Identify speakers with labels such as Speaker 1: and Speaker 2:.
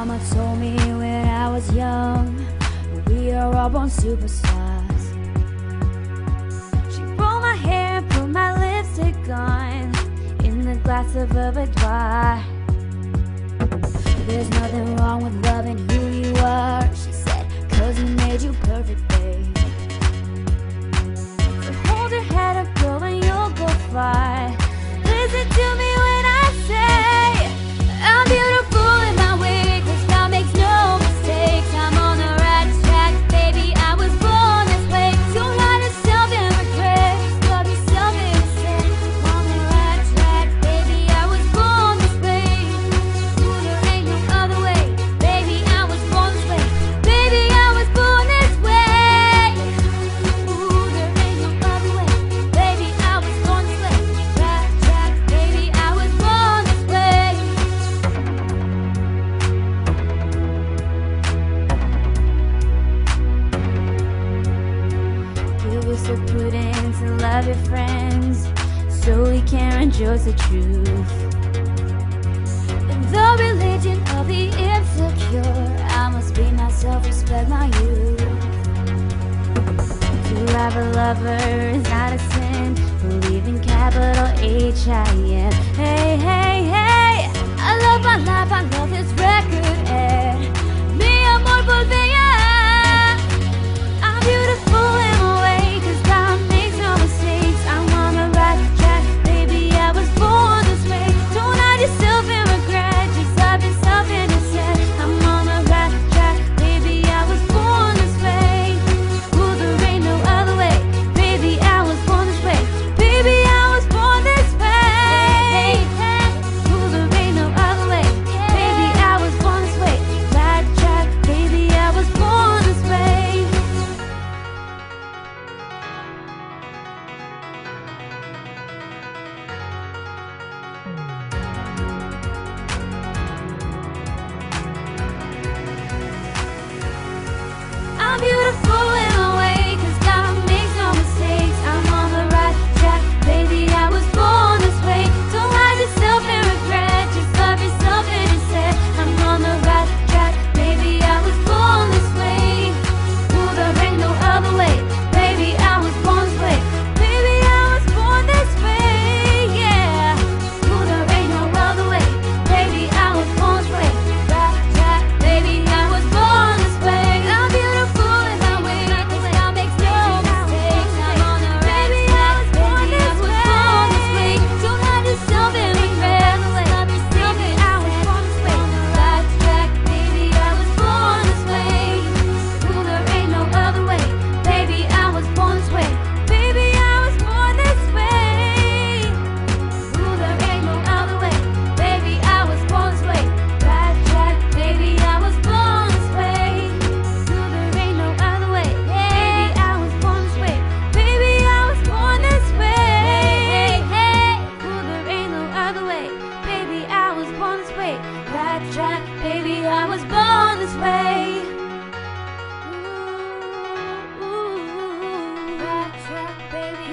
Speaker 1: Mama told me when I was young We are all born superstars. She pulled my hair, put my lipstick on In the glass of a boudoir There's nothing wrong of your friends so we can rejoice the truth. In the religion of the insecure, I must be myself, respect my youth. To have a lover is not a sin. Believe in capital H I M. I was born this way. Ooh, ooh, ooh. Rock, rock, baby,